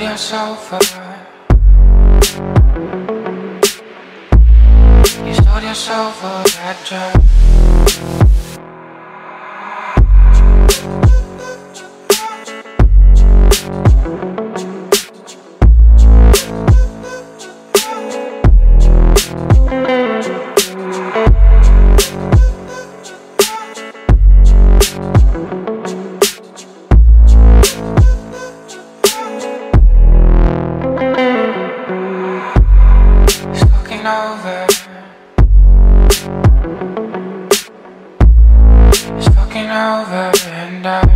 told yourself You told yourself a bad job It's fucking over. It's fucking over and done.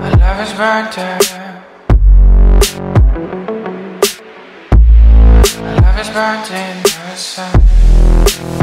My love is burnt out My love is burnt in the sun